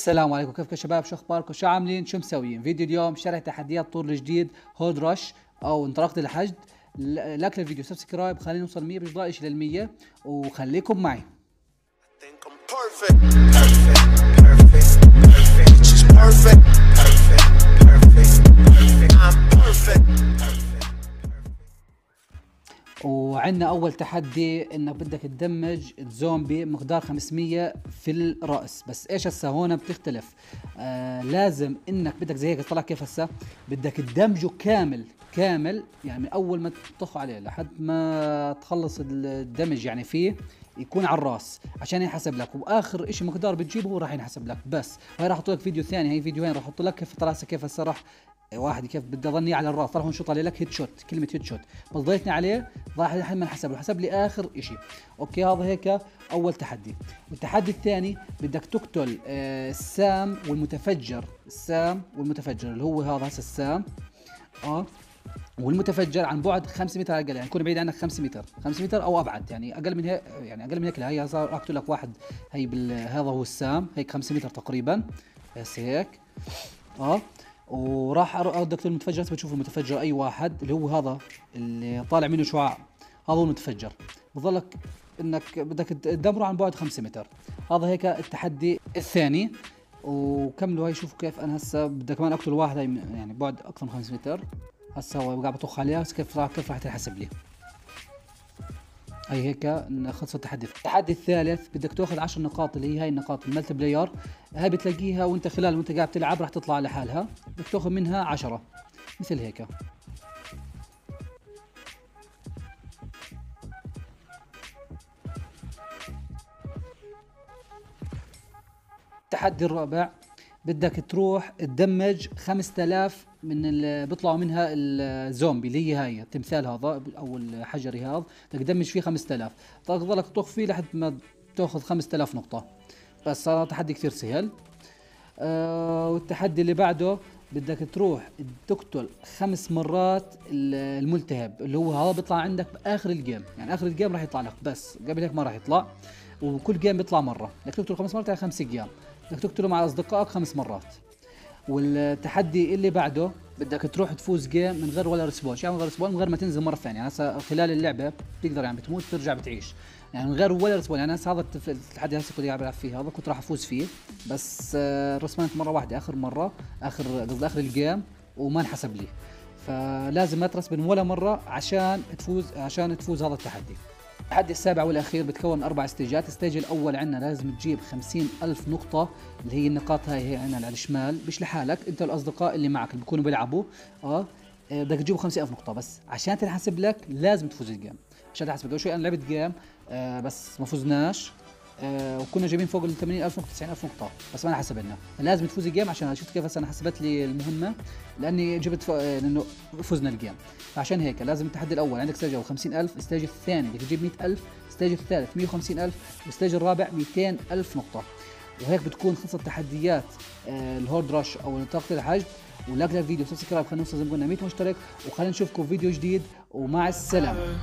السلام عليكم. كيفكم شباب؟ شو أخباركم؟ شو عاملين؟ شو مسويين؟ فيديو اليوم شرح تحديات طور الجديد Horde Rush أو انطلاقة الحشد. like للفيديو subscribe. خلينا نوصل 100 مش ضايش لل 100 وخليكم معي. وعندنا أول تحدي إنك بدك تدمج الزومبي مقدار 500 في الرأس. بس إيش هسه؟ هون بتختلف. آه لازم إنك بدك زي هيك طلع كيف هسه؟ بدك تدمجه كامل كامل يعني من أول ما تطخ عليه لحد ما تخلص الدمج يعني فيه يكون على الرأس عشان ينحسب لك. وآخر شيء مقدار بتجيبه راح ينحسب لك. بس وهي راح أحط لك فيديو ثاني. هي فيديوهين راح أحط لك كيف طلع كيف هسه راح واحد كيف بدي اظني على الراس راح نشوط عليه لك هيد شوت كلمة هيد شوت ضيتني عليه راح لحد ما انحسب حسب لي آخر شيء Okay هذا هيك أول تحدي. التحدي الثاني بدك تقتل آه، السام والمتفجر. السام والمتفجر اللي هو هذا هسه السام. آه. والمتفجر عن بعد 5 متر الاقل يعني يكون بعيد عنك 5 متر. 5 متر أو أبعد يعني أقل من هيك يعني أقل من هيك هي صار أقتل لك واحد هي بال هذا هو السام هيك 5 متر تقريبا. بس هيك. آه. وراح أورجيك المتفجر بتشوف المتفجر أي واحد اللي هو هذا اللي طالع منه شعاع. هذا هو المتفجر. بظلك إنك بدك تدمره عن بعد 5 متر. هذا هيك التحدي الثاني. وكملوا هاي شوفوا كيف أنا هسه بدي كمان أقتل واحد يعني بعد أكثر من 5 متر. هسه هو قاعد بطخ عليها كيف راح كيف راح تنحسب لي؟ هي هيك خلص التحدي التحدي الثالث بدك تاخذ 10 نقاط اللي هي هاي النقاط الملتي بلاير. هاي بتلاقيها وانت خلال وانت قاعد تلعب راح تطلع لحالها. بدك تاخذ منها 10 مثل هيك. التحدي الرابع. بدك تروح تدمج 5000 من اللي بيطلعوا منها الزومبي اللي هي هاي التمثال هذا أو الحجري هذا بدك تدمج فيه 5000 تضلك تطخ فيه لحد ما تأخذ 5000 نقطة. بس صار تحدي كثير سهل. آه والتحدي اللي بعده بدك تروح تقتل خمس مرات الملتهب اللي هو هذا بيطلع عندك بآخر ال game يعني آخر ال game راح يطلع لك بس قبل هيك ما راح يطلع. وكل game بيطلع مرة. بدك تقتل خمس مرات على خمس أيام بدك تقتله مع أصدقائك خمس مرات. والتحدي اللي بعده بدك تروح تفوز game من غير ولا respawn يعني من غير respawn من غير ما تنزل مرة ثانية. يعني هسه خلال اللعبة بتقدر يعني بتموت ترجع بتعيش. يعني من غير ولا respawn يعني هسه هذا التحدي هسه كنت قاعد بلعب فيه هذا كنت راح أفوز فيه. بس آه، respawn ت مرة واحدة آخر مرة آخر قصدي آخر ال game وما انحسب لي. فلازم ما ت respawn ولا مرة عشان تفوز عشان تفوز هذا التحدي. التحدي السابع والأخير بتكون أربع stage ات ال stage الأول عندنا لازم تجيب خمسين ألف نقطة اللي هي النقاط هاي هي عندنا على الشمال. مش لحالك أنت والأصدقاء اللي معك اللي بيكونوا بيلعبوا. آه، بدك تجيبوا 50000 نقطة بس. عشان تنحسب لك لازم تفوز ال game. عشان تنحسب لك. شوي أنا لعبت game آه بس ما فزناش. آه وكنا جايبين فوق ال 80000 نقطة 90000 نقطة. بس ما انحسب لنا. لازم تفوز ال game عشان شفت كيف أنا حسبت لي المهمة لأني جبت ف... آه، لأنه فزنا ال game. فعشان هيك لازم التحدي الأول. عندك stage 50000 ال stage الثاني بدك تجيب 100000 ال stage الثالث 150000 وال stage الرابع 200000 نقطة. وهيك بتكون خلصت تحديات آه ال Horde Rush أو انطلاقة الحشد و like للفيديو subscribe خلينا نوصل زي ما قلنا 100 مشترك. وخلينا نشوفكم فيديو جديد. ومع السلامة.